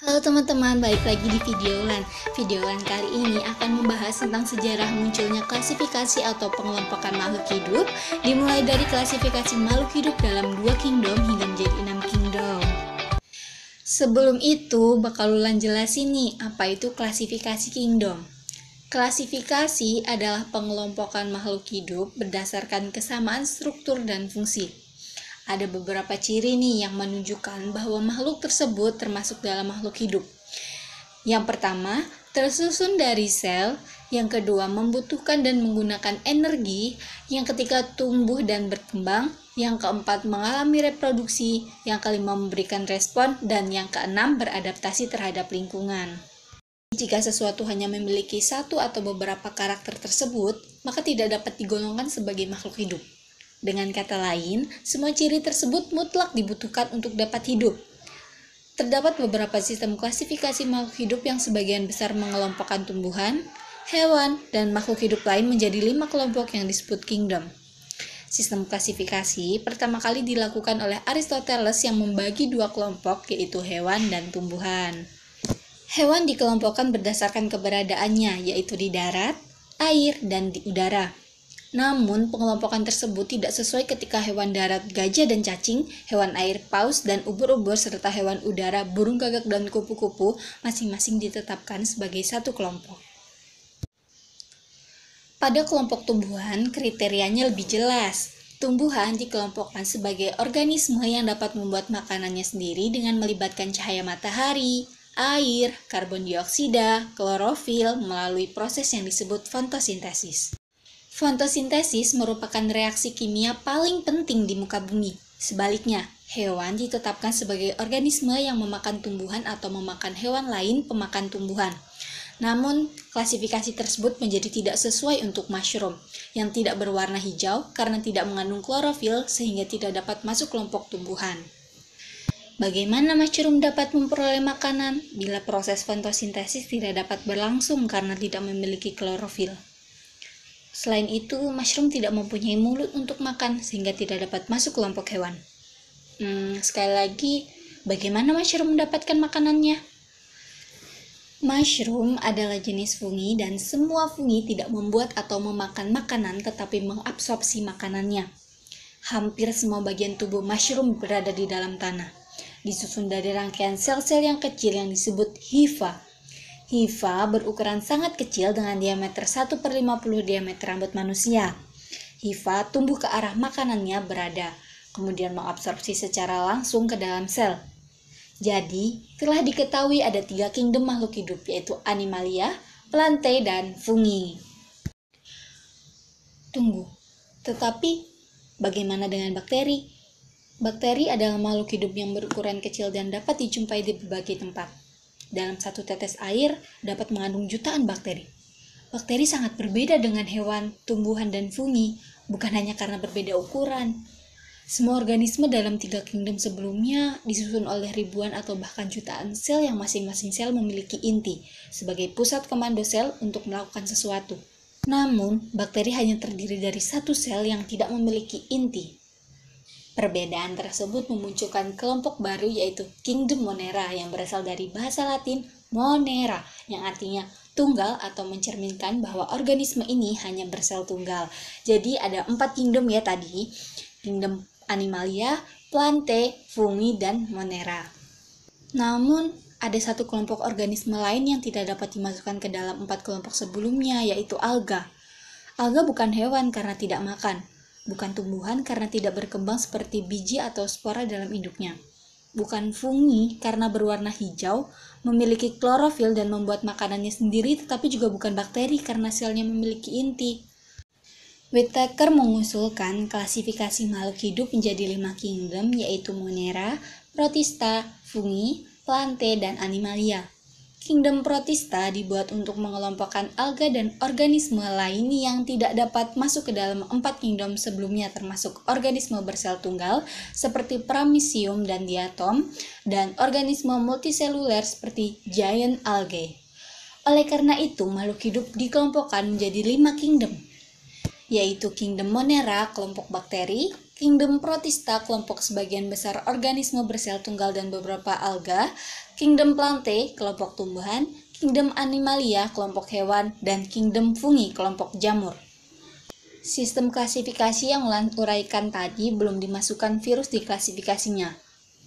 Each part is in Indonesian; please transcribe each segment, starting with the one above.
Halo teman-teman, balik lagi di video Lan. Video Lan kali ini akan membahas tentang sejarah munculnya klasifikasi atau pengelompokan makhluk hidup, dimulai dari klasifikasi makhluk hidup dalam dua kingdom hingga menjadi enam kingdom. Sebelum itu, bakal Lan jelasin nih apa itu klasifikasi kingdom. Klasifikasi adalah pengelompokan makhluk hidup berdasarkan kesamaan struktur dan fungsi. Ada beberapa ciri nih yang menunjukkan bahwa makhluk tersebut termasuk dalam makhluk hidup. Yang pertama, tersusun dari sel, yang kedua membutuhkan dan menggunakan energi, yang ketiga tumbuh dan berkembang, yang keempat mengalami reproduksi, yang kelima memberikan respon, dan yang keenam beradaptasi terhadap lingkungan. Jika sesuatu hanya memiliki satu atau beberapa karakter tersebut, maka tidak dapat digolongkan sebagai makhluk hidup. Dengan kata lain, semua ciri tersebut mutlak dibutuhkan untuk dapat hidup. Terdapat beberapa sistem klasifikasi makhluk hidup yang sebagian besar mengelompokkan tumbuhan, hewan, dan makhluk hidup lain menjadi lima kelompok yang disebut kingdom. Sistem klasifikasi pertama kali dilakukan oleh Aristoteles yang membagi dua kelompok yaitu hewan dan tumbuhan. Hewan dikelompokkan berdasarkan keberadaannya yaitu di darat, air, dan di udara. Namun, pengelompokan tersebut tidak sesuai ketika hewan darat gajah dan cacing, hewan air paus dan ubur-ubur serta hewan udara burung gagak dan kupu-kupu masing-masing ditetapkan sebagai satu kelompok. Pada kelompok tumbuhan, kriterianya lebih jelas. Tumbuhan dikelompokkan sebagai organisme yang dapat membuat makanannya sendiri dengan melibatkan cahaya matahari, air, karbon dioksida, klorofil melalui proses yang disebut fotosintesis. Fotosintesis merupakan reaksi kimia paling penting di muka bumi. Sebaliknya, hewan ditetapkan sebagai organisme yang memakan tumbuhan atau memakan hewan lain pemakan tumbuhan. Namun, klasifikasi tersebut menjadi tidak sesuai untuk mushroom, yang tidak berwarna hijau karena tidak mengandung klorofil sehingga tidak dapat masuk kelompok tumbuhan. Bagaimana mushroom dapat memperoleh makanan bila proses fotosintesis tidak dapat berlangsung karena tidak memiliki klorofil? Selain itu, mushroom tidak mempunyai mulut untuk makan sehingga tidak dapat masuk kelompok hewan. Hmm, sekali lagi, bagaimana mushroom mendapatkan makanannya? Mushroom adalah jenis fungi dan semua fungi tidak membuat atau memakan makanan tetapi mengabsorpsi makanannya. Hampir semua bagian tubuh mushroom berada di dalam tanah, disusun dari rangkaian sel-sel yang kecil yang disebut hifa Hifa berukuran sangat kecil dengan diameter 1 per 50 diameter rambut manusia. Hifa tumbuh ke arah makanannya berada, kemudian mengabsorpsi secara langsung ke dalam sel. Jadi, telah diketahui ada tiga kingdom makhluk hidup, yaitu animalia, plantae, dan fungi. Tunggu, tetapi bagaimana dengan bakteri? Bakteri adalah makhluk hidup yang berukuran kecil dan dapat dijumpai di berbagai tempat dalam satu tetes air dapat mengandung jutaan bakteri. Bakteri sangat berbeda dengan hewan, tumbuhan, dan fungi, bukan hanya karena berbeda ukuran. Semua organisme dalam tiga kingdom sebelumnya disusun oleh ribuan atau bahkan jutaan sel yang masing-masing sel memiliki inti sebagai pusat komando sel untuk melakukan sesuatu. Namun, bakteri hanya terdiri dari satu sel yang tidak memiliki inti, Perbedaan tersebut memunculkan kelompok baru yaitu Kingdom Monera yang berasal dari bahasa Latin monera yang artinya tunggal atau mencerminkan bahwa organisme ini hanya bersel tunggal. Jadi ada empat kingdom ya tadi, kingdom Animalia, Plante, Fungi, dan Monera. Namun, ada satu kelompok organisme lain yang tidak dapat dimasukkan ke dalam empat kelompok sebelumnya, yaitu alga. Alga bukan hewan karena tidak makan, bukan tumbuhan karena tidak berkembang seperti biji atau spora dalam induknya. Bukan fungi karena berwarna hijau, memiliki klorofil dan membuat makanannya sendiri, tetapi juga bukan bakteri karena selnya memiliki inti. Whittaker mengusulkan klasifikasi makhluk hidup menjadi lima kingdom yaitu Monera, Protista, Fungi, Plante, dan Animalia. Kingdom Protista dibuat untuk mengelompokkan alga dan organisme lain yang tidak dapat masuk ke dalam empat kingdom sebelumnya termasuk organisme bersel tunggal seperti Paramecium dan diatom dan organisme multiseluler seperti giant algae. Oleh karena itu, makhluk hidup dikelompokkan menjadi lima kingdom, yaitu Kingdom Monera, kelompok bakteri, Kingdom Protista, kelompok sebagian besar organisme bersel tunggal dan beberapa alga, Kingdom Plante, kelompok tumbuhan, Kingdom Animalia, kelompok hewan, dan Kingdom Fungi, kelompok jamur. Sistem klasifikasi yang uraikan tadi belum dimasukkan virus di klasifikasinya.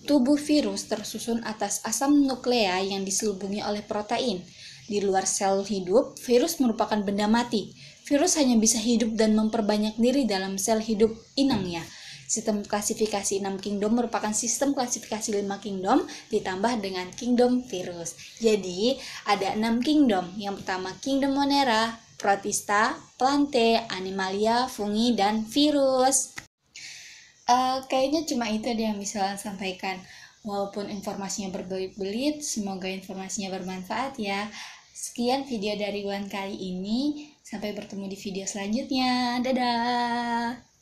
Tubuh virus tersusun atas asam nuklea yang diselubungi oleh protein. Di luar sel hidup, virus merupakan benda mati. Virus hanya bisa hidup dan memperbanyak diri dalam sel hidup inangnya. Sistem klasifikasi 6 kingdom merupakan sistem klasifikasi 5 kingdom ditambah dengan kingdom virus. Jadi, ada 6 kingdom. Yang pertama kingdom Monera, protista, plante, animalia, fungi, dan virus. Uh, kayaknya cuma itu yang bisa sampaikan. Walaupun informasinya berbelit-belit, semoga informasinya bermanfaat ya. Sekian video dari Wan kali ini. Sampai bertemu di video selanjutnya. Dadah!